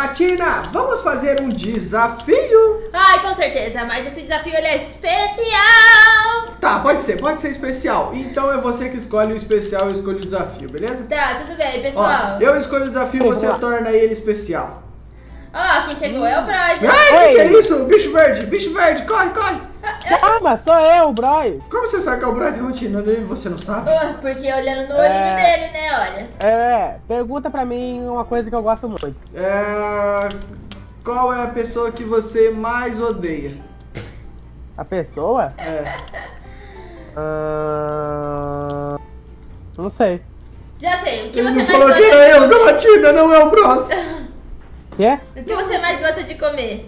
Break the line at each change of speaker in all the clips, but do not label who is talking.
Matina, vamos fazer um desafio?
Ai, com certeza, mas esse desafio ele é especial.
Tá, pode ser, pode ser especial. Então é você que escolhe o especial, eu escolho o desafio, beleza?
Tá, tudo bem,
Ó,
pessoal.
eu escolho o desafio, você torna ele especial.
Ó, quem chegou é o Bryce.
Ai, que, que é isso? Bicho verde, bicho verde, corre, corre.
Calma, sou eu, Bros.
Como você sabe que é o Brasil Rotina e você não sabe?
Oh, porque olhando no olhinho
É.
dele, né, olha.
É, pergunta pra mim uma coisa que eu gosto muito.
É... Qual é a pessoa que você mais odeia?
A pessoa?
É.
Ahn, Não sei.
Já sei, o que
Ele
você mais
falou
gosta
que era
de
eu? Galatina, não é o Bros.
Quê?
O que você mais gosta de comer?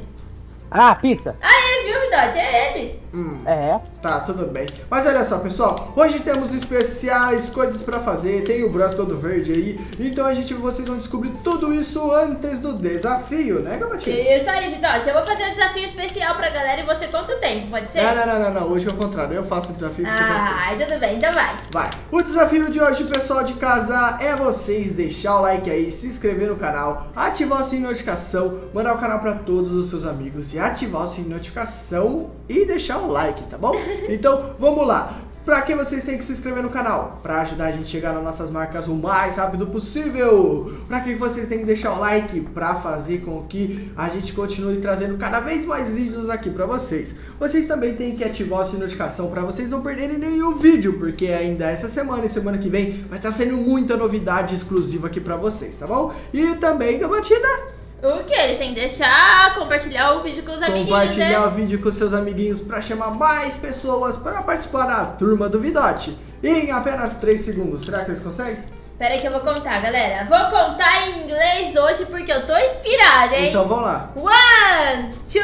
Ah, pizza.
Ah, é, viu, Vidote? É ele.
Hum.
É.
Tá, tudo bem. Mas olha só, pessoal, hoje temos especiais, coisas pra fazer, tem o Bros todo verde aí, então a gente, vocês vão descobrir tudo isso antes do desafio, né, Galatina?
Isso aí, Vidote. Eu vou fazer um desafio especial pra galera e você conta o tempo, pode ser?
Não, não, não, não, não, hoje é o contrário, eu faço o desafio.
Ah, tudo bem, então vai.
Vai. O desafio de hoje, pessoal de casa, é vocês deixar o like aí, se inscrever no canal, ativar o sininho de notificação, mandar o canal pra todos os seus amigos e ativar o sininho de notificação e deixar o like, tá bom? Então, vamos lá. Pra que vocês têm que se inscrever no canal? Pra ajudar a gente a chegar nas nossas marcas o mais rápido possível. Pra que vocês têm que deixar o like? Pra fazer com que a gente continue trazendo cada vez mais vídeos aqui pra vocês. Vocês também têm que ativar sininho de notificação pra vocês não perderem nenhum vídeo, porque ainda essa semana e semana que vem vai estar sendo muita novidade exclusiva aqui pra vocês, tá bom? E também, Gamatina,
O que? Eles têm que deixar, compartilhar o vídeo com os amiguinhos,
compartilhar
né?
o vídeo com seus amiguinhos pra chamar mais pessoas pra participar da turma do Vidote. Em apenas 3 segundos. Será que eles conseguem?
Pera aí que eu vou contar, galera. Vou contar em inglês hoje porque eu tô inspirada, hein?
Então vamos lá.
One, two,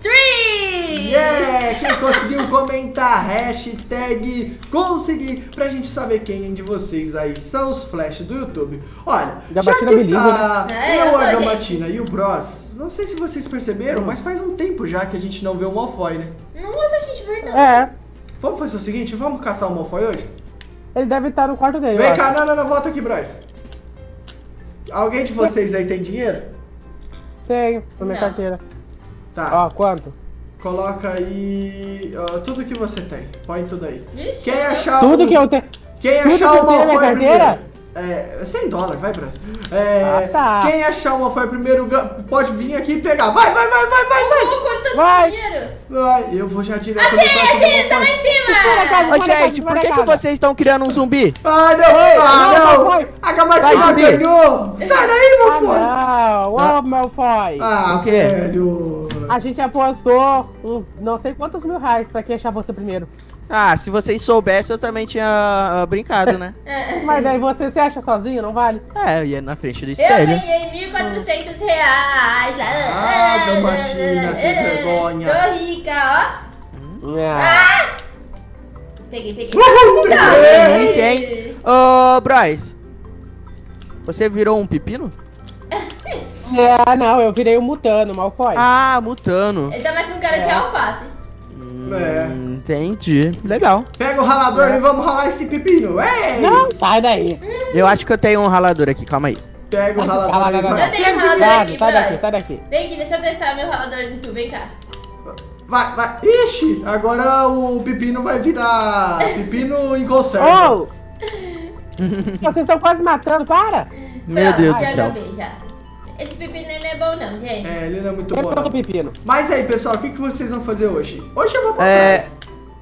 three!
Yeah! Quem conseguiu comentar hashtag conseguir pra gente saber quem de vocês aí são os flash do YouTube. Olha, já que tá
né? É, eu
a
gente.
Gamatina e o Bros, não sei se vocês perceberam, mas faz um tempo já que a gente não vê o Malfoy, né?
Nossa, gente, verdade.
É.
Vamos fazer o seguinte, vamos caçar o Malfoy hoje?
Ele deve estar no quarto dele.
Vem cá, não, não, não, volta aqui, Bros. Alguém de vocês aí tem dinheiro?
Tenho, na minha
Não.
carteira.
Tá,
Ó, quanto?
coloca aí ó, tudo que você tem. Põe tudo aí.
Vixe,
Quem
eu-
achar
Tudo
o...
que eu tenho.
Quem
Tudo
achar
que eu
o
tenho na minha
Malfoy primeiro. É, 100 dólares, vai, Brasil. É,
Ah, tá.
Quem achar o Malfoy primeiro pode vir aqui e pegar. Vai, vai, vai, vai, vai, vai.
Quanto
Vai.
dinheiro!
Vai, eu vou já direto
Achei, achei, tá lá em cima!
Ô, gente, por que, que vocês estão criando um zumbi?
Ah, não,
Oi,
ah,
não,
não. A Gamatina ganhou. Sai daí, Malfoy.
Ah, não, Malfoy.
Ah,
O quê?
velho.
A gente apostou não sei quantos mil reais pra quem achar você primeiro.
Ah, se vocês soubessem, eu também tinha ah, brincado, né?
É.
Mas daí você se acha sozinho, não vale?
É, eu ia na frente do
Eu
espelho.
ganhei 1.400 reais.
Ah, Gamatina, sem vergonha.
Tô rica,
Ah.
ó. Peguei, peguei.
Uhul, peguei.
Isso, hein? Ô, Bryce. Você virou um pepino?
É, não, eu virei um mutano, Malfoy.
Ah, mutano.
Ele tá mais com cara de
É.
Hum,
É.
Entendi. Legal.
Pega o ralador e vamos ralar esse pepino. Ei!
Não, sai daí.
Eu acho que eu tenho um ralador aqui, calma aí.
Pega o ralador
cala,
e
cala,
vai.
Eu tenho um ralador aqui,
sai daqui, sai daqui.
Vem aqui, deixa eu testar meu ralador em tu, vem cá.
Vai, vai. Ixi, agora o pepino vai virar pepino em conserva.
Oh! Vocês estão quase matando, para!
Meu
Pronto,
Deus do
já
céu.
já. Esse pepino não é bom não, gente.
É, ele não é muito
Eu
bom. não.
pepino.
Mas aí, pessoal, o que, que vocês vão fazer hoje? Hoje eu vou pra
É.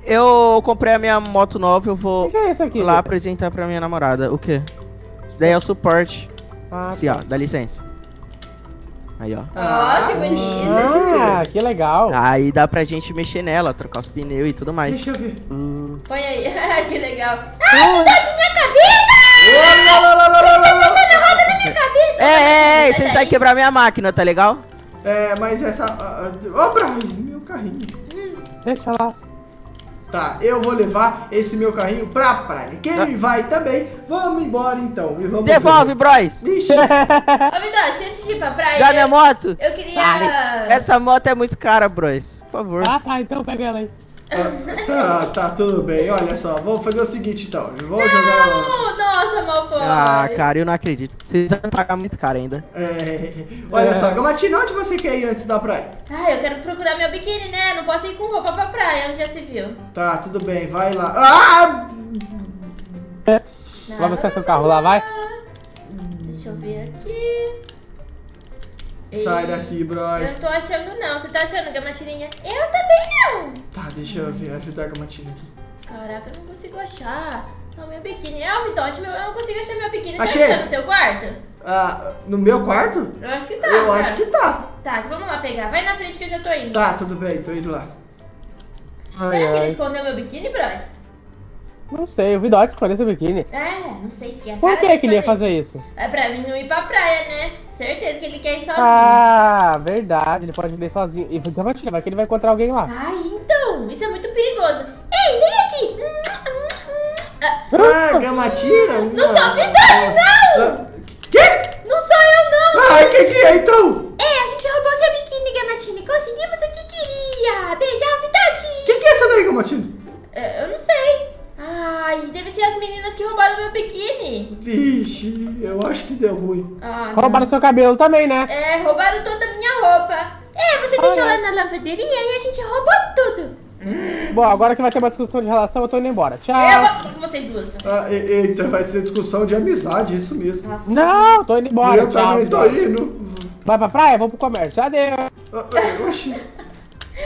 Eu comprei a minha moto nova, eu
O
vou
que é isso aqui?
lá apresentar pra minha namorada. O quê? Isso daí é o suporte.
Ah,
Assim, ó, dá licença. Aí, ó.
Ó, que bonita.
Ah, que legal.
Aí dá pra gente mexer nela, trocar os pneus e tudo mais.
Deixa eu ver.
Hum.
Põe aí, que legal. Ai, Dante, minha cabeça! Minha cabeça!
É, é, é, você vai quebrar minha máquina, tá legal?
É, mas essa. ah, ah, Ô, Braz, meu carrinho.
Deixa lá.
Tá, eu vou levar esse meu carrinho pra praia. Quem vai também, vamos embora então. E vamos
Devolve, Bros!
Vixe,
Ô, antes de ir pra praia,
Dá minha
eu,
moto!
eu queria...
Essa moto é muito cara, Bros. Por favor.
Ah, tá, então pega ela aí.
Tá, tá, tudo bem. Olha só, vamos fazer o seguinte então. Vamos jogar.
Não, nossa, Malfoy.
Ah, cara, eu não acredito. Vocês vão pagar muito caro ainda.
É, olha
É.
só, Gamatina, onde você quer ir antes da praia?
Ah, eu quero procurar meu biquíni, né? Não posso ir com roupa pra praia, onde já se viu.
Tá, tudo bem, vai lá. Ah!
Vai buscar seu carro lá, vai.
Deixa eu ver aqui.
Sai daqui,
Eu
bros.
não tô achando não. Você tá achando, Gamatirinha? Eu também não.
Tá, deixa eu vir ajudar a Gamatina aqui.
Caraca, eu não consigo achar. Não, meu biquíni. Ah, Vitote, eu não consigo achar meu biquíni.
Achei.
Você tá no teu quarto?
Ah, no meu quarto?
Eu acho que tá.
Eu
cara.
acho que tá.
Tá, então vamos lá pegar. Vai na frente que eu já tô indo.
Tá, tudo bem, tô indo lá.
Ai,
Será que ele
ai.
escondeu meu biquíni, Bros?
Não sei, o Vidote escolheu seu biquíni.
É, não sei que é.
Por que, que ele ia fazer isso?
É pra mim não ir pra praia, né? Certeza que ele quer ir sozinho.
Ah, verdade. Ele pode ler sozinho. E então vai tirar, vai que ele vai encontrar alguém lá.
Ai, então, isso é muito perigoso. Ei, vem aqui! Ah,
Ah, Gamatina?
Não sou verdade, não!
Ah, que?
Não sou eu, não!
Ai, que que é então?
É, a gente roubou seu biquíni, Gamatini. Conseguimos o que queria. Beijar o Vidati.
Que que é essa daí, Gamatina?
Deve ser as meninas que roubaram meu biquíni.
Vixe, eu acho que deu ruim.
Ah, não.
Roubaram seu cabelo também, né?
É, roubaram toda a minha roupa. É, você deixou lá na lavanderia e a gente roubou tudo.
Bom, agora que vai ter uma discussão de relação, eu tô indo embora. Tchau.
Eu vou com vocês duas.
Ah, e- eita, vai ser discussão de amizade, isso mesmo.
Nossa.
Não, tô indo embora.
eu
Tchau.
também tô indo.
Vai pra praia? Vou pro comércio. Adeus.
Ah, ah, Oxi.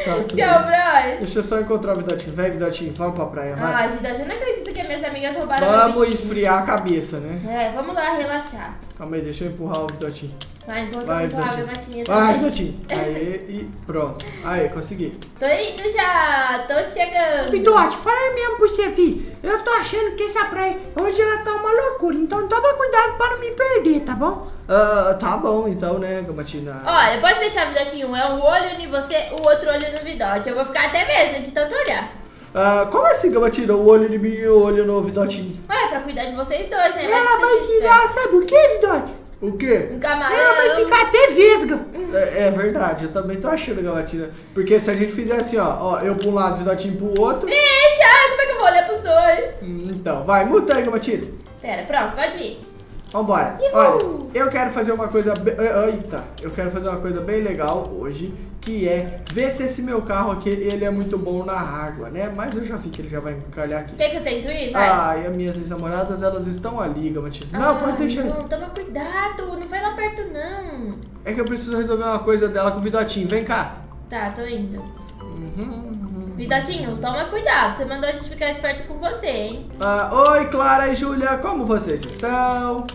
Tá, tudo
Tchau,
bem.
Bros.
Deixa eu só encontrar o Vidatinho. Vai, Vidatinho, vamos pra praia, vai.
Ai, Vidati, eu não acredito que minhas amigas roubaram meu
Vamos esfriar a cabeça, né?
É, vamos lá relaxar.
Calma aí, deixa eu empurrar o Vidatinho.
Vai, empurra
Vai,
muito água,
Vidatinho.
Gatinha.
Vai, Vidatinho. Aí e pronto. Aí, consegui.
Tô indo já, tô chegando.
Vidote, fala mesmo pra você, fi. Eu tô achando que essa praia hoje ela tá uma loucura, então toma cuidado para não me perder, tá bom?
Ah, tá bom então, né, Gamatina?
Olha, pode deixar, Vidotinho. É um olho em você, o outro olho no Vidote. Eu vou ficar até mesmo de tanto olhar.
Ah, como assim, Gamatina? O olho de mim e o olho no Vidatinho?
Ué, pra cuidar de vocês dois, né?
Ela vai virar, sabe o que, Vidote?
O quê?
Um camarão.
Ela vai ficar até vesga.
É, é verdade, eu também tô achando, Gamatina. Porque se a gente fizer assim, ó, ó, eu pra um lado, Vidatinho pro outro.
Deixa, como é que eu vou olhar pros dois?
Então, vai, muta aí, Gamatina.
Pera, pronto, pode ir.
Vambora.
Uhul.
Olha, eu quero fazer uma coisa. Be... ah, Eita, eu quero fazer uma coisa bem legal hoje, que é ver se esse meu carro aqui ele é muito bom na água, né? Mas eu já vi que ele já vai encalhar aqui.
Quer que eu tento ir? Vai.
Ai, as minhas ex-namoradas, elas estão ali, Gamatina. Não,
Ah,
pode deixar.
Não, toma cuidado, não vai lá perto, não.
É que eu preciso resolver uma coisa dela com o Vidotinho. Vem cá.
Tá, tô indo.
Uhum.
Vidotinho, toma cuidado. Você mandou a gente ficar esperto com você, hein?
Ah, oi, Clara e Júlia, como vocês estão?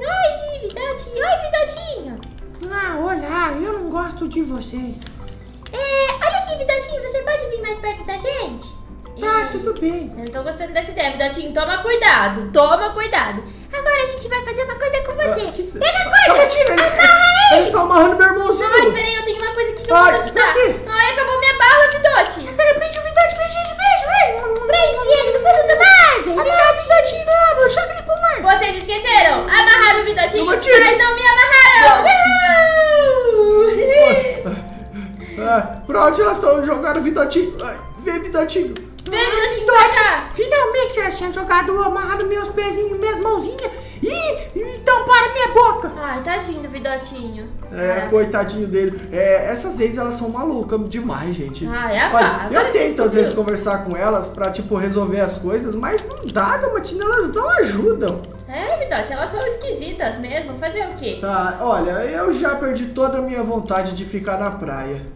Oi, Vidotinho. Oi, Vidotinho.
Ah, olá, eu não gosto de vocês.
É, olha aqui, Vidotinho. Você pode vir mais perto da gente?
Tá,
É,
tudo bem.
Eu não tô gostando dessa ideia, Vidotinho. Toma cuidado. Toma cuidado. Agora a gente vai fazer uma coisa com você.
Ah, que que
Pega a corda.
Gamatina, ele- eles estão amarrando meu irmãozinho.
Ai, peraí, eu tenho uma coisa aqui que eu vou ajudar.
por quê?
Ai, acabou minha bala, Vidote.
Agora prende o Vidote, prende ele, beijo, vem.
Prende ele no fundo do mar.
Amarra o Vidotinho na água, joga ele pro mar.
Vocês esqueceram? Amarraram Vidotinho, mas não me amarraram. Uhul.
Ah, pra onde elas estão jogando o Vidotinho? Ai, vem, Vidotinho.
Vem, Vidotinho, pra cá.
Finalmente elas tinham jogado, amarrado meus pezinhos, minhas mãozinhas e então para minha boca.
Ai, tadinho do Vidotinho.
É, coitadinho dele. É, essas vezes elas são malucas demais, gente.
Ai, a
Olha, eu tento às vezes conversar com elas pra, tipo, resolver as coisas, mas não dá, Gamatina, elas não ajudam.
É, Vidote, elas são esquisitas mesmo. Fazer o quê?
Tá, olha, eu já perdi toda a minha vontade de ficar na praia.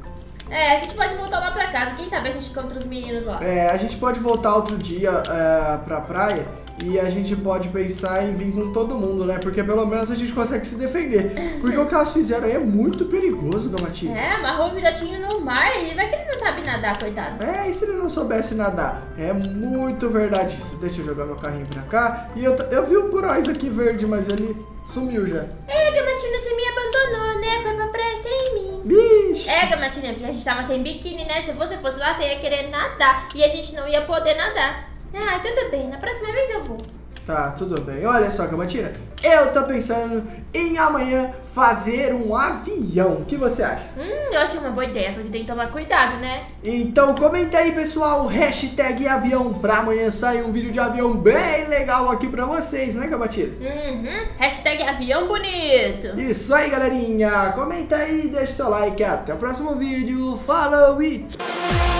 É, a gente pode voltar lá pra casa. Quem sabe a gente encontra os meninos lá.
É, a gente pode voltar outro dia é, pra praia e a gente pode pensar em vir com todo mundo, né? Porque pelo menos a gente consegue se defender. Porque o que elas fizeram aí é muito perigoso, Gamatina.
É, amarrou o Vidotinho no mar. Ele vai que ele não sabe nadar, coitado.
É, e se ele não soubesse nadar? É muito verdade isso. Deixa eu jogar meu carrinho pra cá. E eu, eu vi o Puróis aqui verde, mas ele sumiu já.
É, Gamatina, você me abandonou, né? Foi pra praia sem mim.
Bicho!
É, Gamatina, porque a gente tava sem biquíni, né? Se você fosse lá, você ia querer nadar. E a gente não ia poder nadar. Ah, tudo bem. Na próxima vez eu vou.
Tá, tudo bem. Olha só, Camatina, eu tô pensando em amanhã fazer um avião. O que você acha?
Hum, eu achei uma boa ideia, só que tem que tomar cuidado, né?
Então comenta aí, pessoal, hashtag avião pra amanhã sair um vídeo de avião bem legal aqui pra vocês, né, Cabatina?
Uhum, hashtag avião bonito.
Isso aí, galerinha. Comenta aí, deixa seu like. Até o próximo vídeo. Falou e tchau!